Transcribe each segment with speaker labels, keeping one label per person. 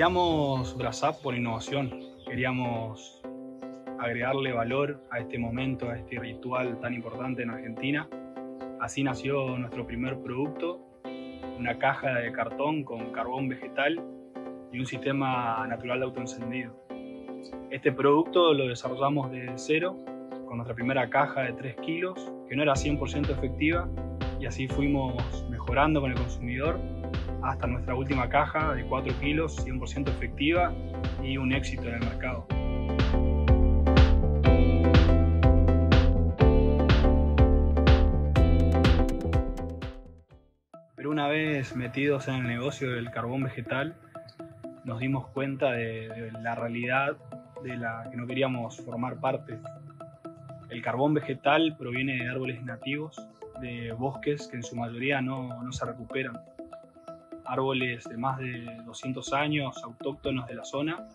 Speaker 1: Iniciamos Brasap por innovación. Queríamos agregarle valor a este momento, a este ritual tan importante en Argentina. Así nació nuestro primer producto, una caja de cartón con carbón vegetal y un sistema natural de autoencendido. Este producto lo desarrollamos de cero con nuestra primera caja de 3 kilos, que no era 100% efectiva, y así fuimos mejorando con el consumidor hasta nuestra última caja de 4 kilos, 100% efectiva y un éxito en el mercado. Pero una vez metidos en el negocio del carbón vegetal, nos dimos cuenta de, la realidad de la que no queríamos formar parte. El carbón vegetal proviene de árboles nativos, de bosques que en su mayoría no, no se recuperan árboles de más de 200 años, autóctonos de la zona.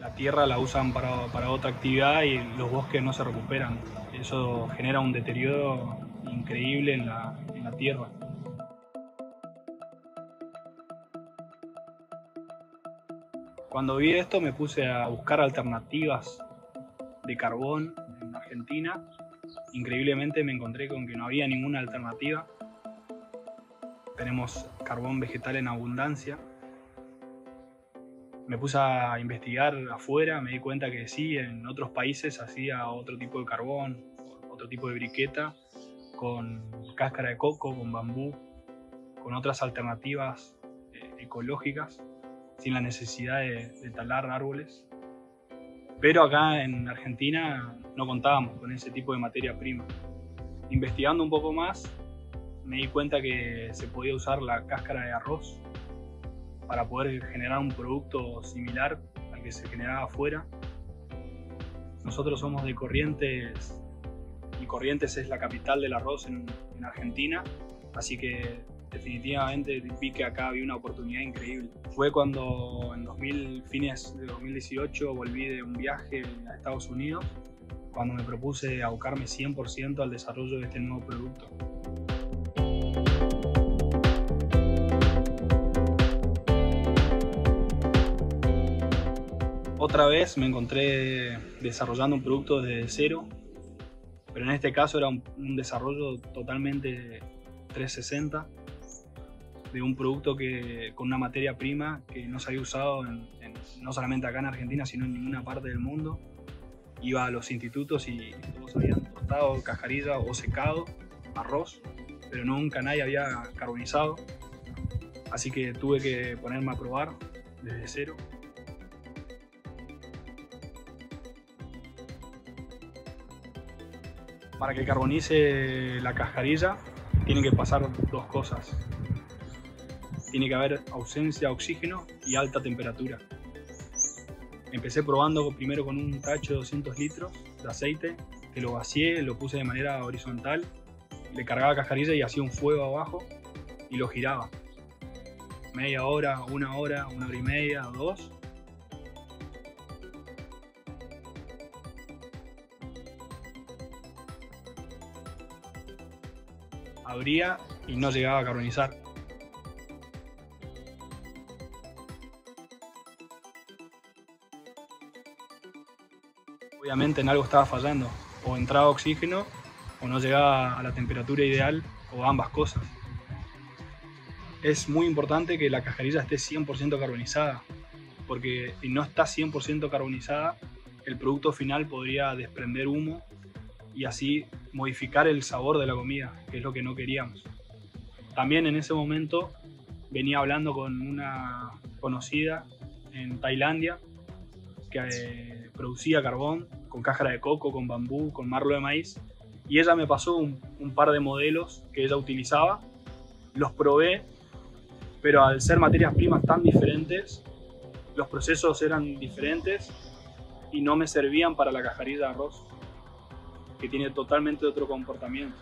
Speaker 1: La tierra la usan para, para otra actividad y los bosques no se recuperan. Eso genera un deterioro increíble en la, en la tierra. Cuando vi esto me puse a buscar alternativas de carbón en Argentina. Increíblemente me encontré con que no había ninguna alternativa tenemos carbón vegetal en abundancia. Me puse a investigar afuera, me di cuenta que sí, en otros países hacía otro tipo de carbón, otro tipo de briqueta, con cáscara de coco, con bambú, con otras alternativas eh, ecológicas, sin la necesidad de, de talar árboles. Pero acá en Argentina no contábamos con ese tipo de materia prima. Investigando un poco más, me di cuenta que se podía usar la cáscara de arroz para poder generar un producto similar al que se generaba afuera. Nosotros somos de Corrientes y Corrientes es la capital del arroz en, Argentina, así que definitivamente vi que acá había una oportunidad increíble. Fue cuando en 2000, fines de 2018 volví de un viaje a Estados Unidos, cuando me propuse abocarme 100% al desarrollo de este nuevo producto. Otra vez me encontré desarrollando un producto desde cero, pero en este caso era un, desarrollo totalmente 360 de un producto que, con una materia prima que no se había usado no solamente acá en Argentina, sino en ninguna parte del mundo. Iba a los institutos y todos habían tostado cajarilla o secado arroz, pero nunca nadie había carbonizado. Así que tuve que ponerme a probar desde cero Para que carbonice la cascarilla tienen que pasar dos cosas. Tiene que haber ausencia de oxígeno y alta temperatura. Empecé probando primero con un tacho de 200 litros de aceite, que lo vacié, lo puse de manera horizontal, le cargaba cascarilla y hacía un fuego abajo y lo giraba. Media hora, una hora, una hora y media, dos, abría y no llegaba a carbonizar. Obviamente en algo estaba fallando, o entraba oxígeno o no llegaba a la temperatura ideal o ambas cosas. Es muy importante que la cajarilla esté 100% carbonizada, porque si no está 100% carbonizada, el producto final podría desprender humo y así modificar el sabor de la comida, que es lo que no queríamos. También en ese momento venía hablando con una conocida en Tailandia que eh, producía carbón con cáscara de coco, con bambú, con marlo de maíz. Y ella me pasó un, par de modelos que ella utilizaba, los probé, pero al ser materias primas tan diferentes, los procesos eran diferentes y no me servían para la cajarilla de arroz que tiene totalmente otro comportamiento.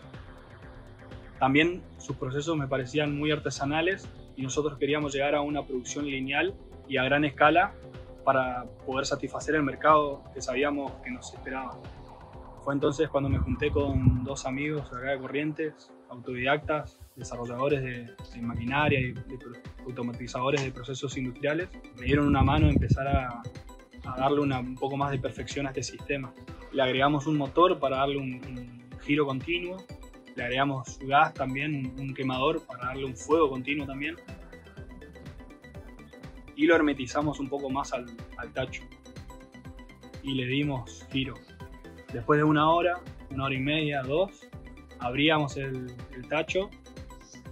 Speaker 1: También sus procesos me parecían muy artesanales y nosotros queríamos llegar a una producción lineal y a gran escala para poder satisfacer el mercado que sabíamos que nos esperaba. Fue entonces cuando me junté con dos amigos acá de Corrientes, autodidactas, desarrolladores de, maquinaria y automatizadores de procesos industriales, me dieron una mano a empezar a, darle un poco más de perfección a este sistema. Le agregamos un motor para darle un, giro continuo, le agregamos gas también, un, quemador para darle un fuego continuo también, y lo hermetizamos un poco más al tacho y le dimos giro. Después de una hora, una hora y media, dos, abríamos el, tacho,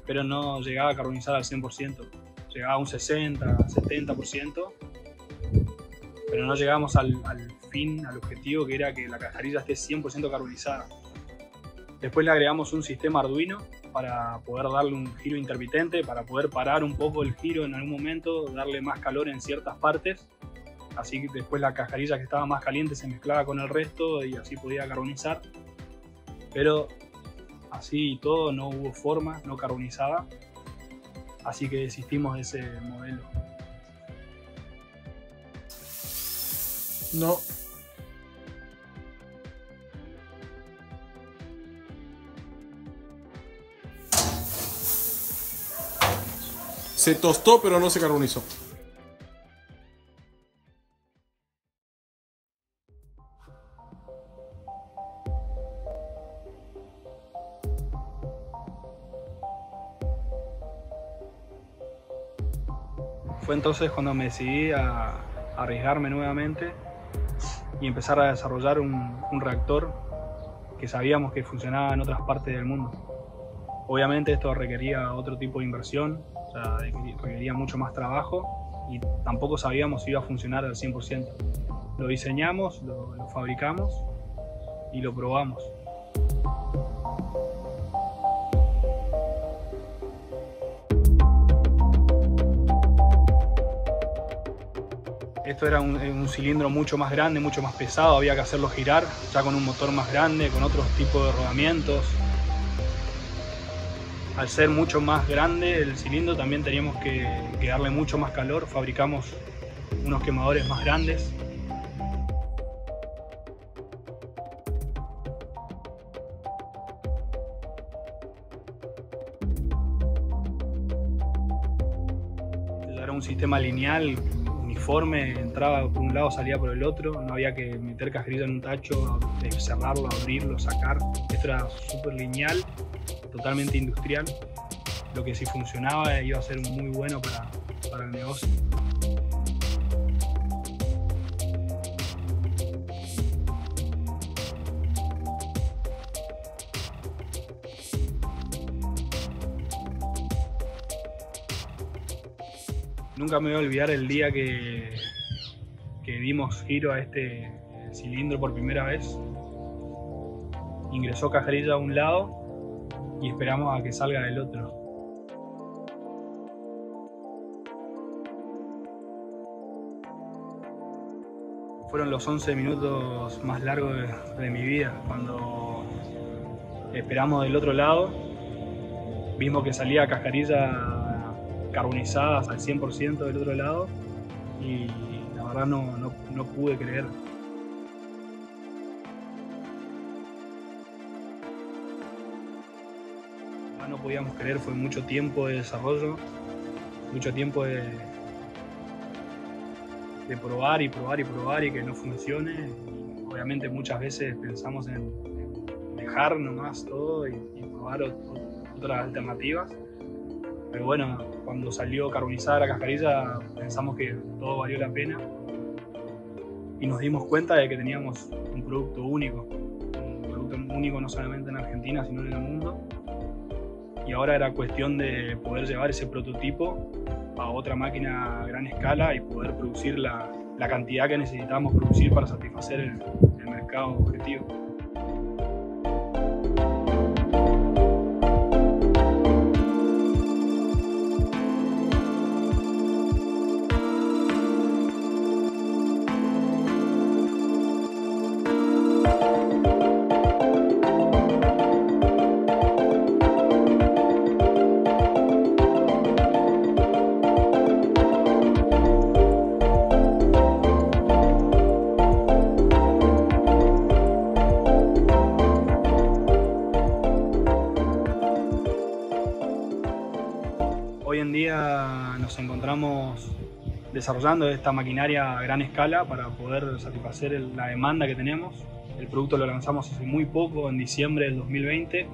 Speaker 1: pero no llegaba a carbonizar al 100%, llegaba a un 60, 70%, pero no llegamos al, fin, al objetivo que era que la cajarilla esté 100% carbonizada. Después le agregamos un sistema Arduino para poder darle un giro intermitente, para poder parar un poco el giro en algún momento, darle más calor en ciertas partes. Así que después la cajarilla que estaba más caliente se mezclaba con el resto y así podía carbonizar. Pero así y todo, no hubo forma, no carbonizaba. Así que desistimos de ese modelo.
Speaker 2: No. Se tostó pero no se carbonizó.
Speaker 1: Fue entonces cuando me decidí a, arriesgarme nuevamente y empezar a desarrollar un, reactor que sabíamos que funcionaba en otras partes del mundo. Obviamente esto requería otro tipo de inversión, requería mucho más trabajo y tampoco sabíamos si iba a funcionar al 100%. Lo diseñamos, lo fabricamos y lo probamos. Esto era un, cilindro mucho más grande, mucho más pesado, había que hacerlo girar, ya con un motor más grande, con otros tipos de rodamientos. Al ser mucho más grande el cilindro también teníamos que darle mucho más calor, fabricamos unos quemadores más grandes era un sistema lineal entraba por un lado, salía por el otro, no había que meter cajerilla en un tacho, cerrarlo, abrirlo, sacar. Esto era súper lineal, totalmente industrial. Lo que si funcionaba iba a ser muy bueno para, para el negocio. Nunca me voy a olvidar el día que, que dimos giro a este cilindro por primera vez. Ingresó cajarilla a un lado y esperamos a que salga del otro. Fueron los 11 minutos más largos de, de mi vida cuando esperamos del otro lado. Vimos que salía cajarilla carbonizadas al 100% del otro lado y la verdad no, no, pude creer. No podíamos creer, fue mucho tiempo de desarrollo, mucho tiempo de, de probar y probar y probar y que no funcione. obviamente muchas veces pensamos en, dejar nomás todo y probar otras alternativas. Pero bueno, cuando salió carbonizada la cascarilla pensamos que todo valió la pena y nos dimos cuenta de que teníamos un producto único, un producto único no solamente en Argentina, sino en el mundo. Y ahora era cuestión de poder llevar ese prototipo a otra máquina a gran escala y poder producir la, cantidad que necesitábamos producir para satisfacer el mercado objetivo. Nos encontramos desarrollando esta maquinaria a gran escala para poder satisfacer la demanda que tenemos. El producto lo lanzamos hace muy poco, en diciembre del 2020,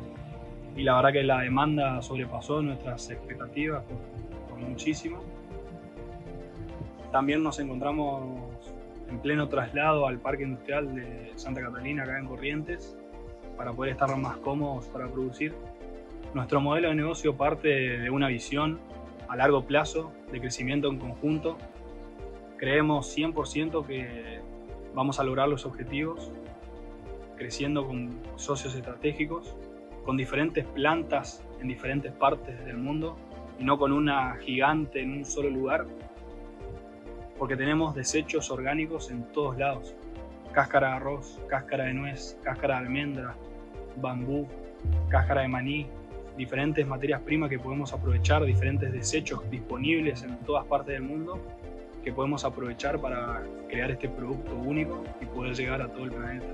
Speaker 1: y la verdad que la demanda sobrepasó nuestras expectativas por, muchísimo. También nos encontramos en pleno traslado al Parque Industrial de Santa Catalina, acá en Corrientes, para poder estar más cómodos para producir. Nuestro modelo de negocio parte de una visión a largo plazo de crecimiento en conjunto. Creemos 100% que vamos a lograr los objetivos creciendo con socios estratégicos, con diferentes plantas en diferentes partes del mundo y no con una gigante en un solo lugar, porque tenemos desechos orgánicos en todos lados. Cáscara de arroz, cáscara de nuez, cáscara de almendra, bambú, cáscara de maní, diferentes materias primas que podemos aprovechar, diferentes desechos disponibles en todas partes del mundo que podemos aprovechar para crear este producto único y poder llegar a todo el planeta.